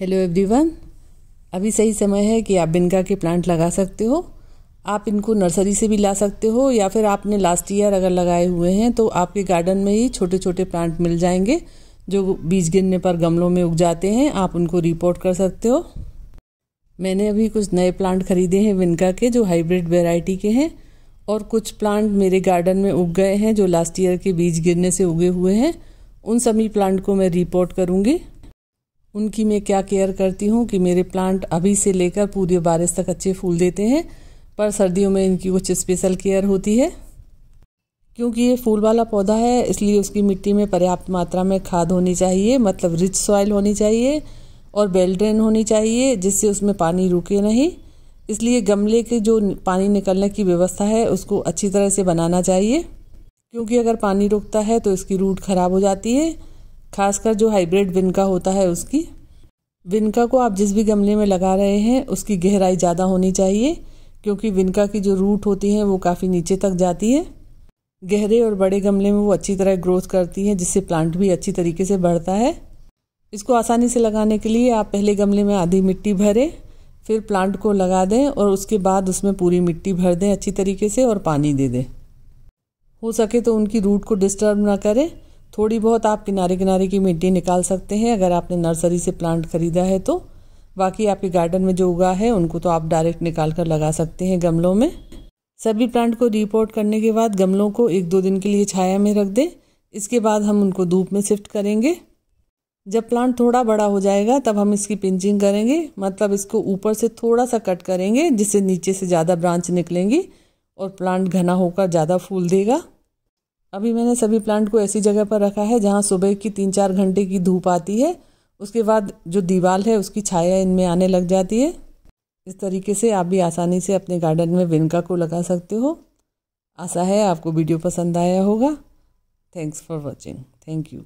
Hello everyone अभी सही समय है कि आप बिनका के प्लांट लगा सकते हो। आप इनको नर्सरी से भी ला सकते हो या फिर आपने लास्ट ईयर अगर लगाए हुए हैं तो आपके गार्डन में ही छोटे छोटे प्लांट मिल जाएँगे, जो बीज गिरने पर गमलों में उग जाते हैं। आप उनको रिपोर्ट कर सकते हो। मैंने अभी कुछ नए प्लांट खरीदे हैं विनका के, जो हाइब्रिड वेराइटी के हैं, और कुछ प्लांट मेरे गार्डन में उग गए हैं, जो लास्ट ईयर के बीज गिरने से उगे हुए हैं। उन सभी प्लांट को मैं रिपोर्ट करूँगी। उनकी मैं क्या केयर करती हूँ कि मेरे प्लांट अभी से लेकर पूरी बारिश तक अच्छे फूल देते हैं, पर सर्दियों में इनकी कुछ स्पेशल केयर होती है। क्योंकि ये फूल वाला पौधा है, इसलिए उसकी मिट्टी में पर्याप्त मात्रा में खाद होनी चाहिए मतलब रिच सॉइल होनी चाहिए और बेल ड्रेन होनी चाहिए, जिससे उसमें पानी रुके नहीं। इसलिए गमले के जो पानी निकलने की व्यवस्था है, उसको अच्छी तरह से बनाना चाहिए। क्योंकि अगर पानी रुकता है तो इसकी रूट खराब हो जाती है, खासकर जो हाइब्रिड विनका होता है उसकी। विनका को आप जिस भी गमले में लगा रहे हैं, उसकी गहराई ज़्यादा होनी चाहिए, क्योंकि विनका की जो रूट होती है, वो काफ़ी नीचे तक जाती है। गहरे और बड़े गमले में वो अच्छी तरह ग्रोथ करती है, जिससे प्लांट भी अच्छी तरीके से बढ़ता है। इसको आसानी से लगाने के लिए आप पहले गमले में आधी मिट्टी भरें, फिर प्लांट को लगा दें और उसके बाद उसमें पूरी मिट्टी भर दें अच्छी तरीके से और पानी दे दें। हो सके तो उनकी रूट को डिस्टर्ब ना करें थोड़ी बहुत आप किनारे किनारे की मिट्टी निकाल सकते हैं। अगर आपने नर्सरी से प्लांट खरीदा है तो। बाकी आपके गार्डन में जो उगा है, उनको तो आप डायरेक्ट निकाल कर लगा सकते हैं गमलों में। सभी प्लांट को रिपोर्ट करने के बाद गमलों को एक दो दिन के लिए छाया में रख दें। इसके बाद हम उनको धूप में शिफ्ट करेंगे। जब प्लांट थोड़ा बड़ा हो जाएगा, तब हम इसकी पिंचिंग करेंगे। मतलब इसको ऊपर से थोड़ा सा कट करेंगे, जिससे नीचे से ज़्यादा ब्रांच निकलेंगी और प्लांट घना होकर ज़्यादा फूल देगा। अभी मैंने सभी प्लांट को ऐसी जगह पर रखा है जहाँ सुबह की तीन चार घंटे की धूप आती है। उसके बाद जो दीवार है, उसकी छाया इनमें आने लग जाती है। इस तरीके से आप भी आसानी से अपने गार्डन में विनका को लगा सकते हो। आशा है आपको वीडियो पसंद आया होगा। Thanks for watching thank you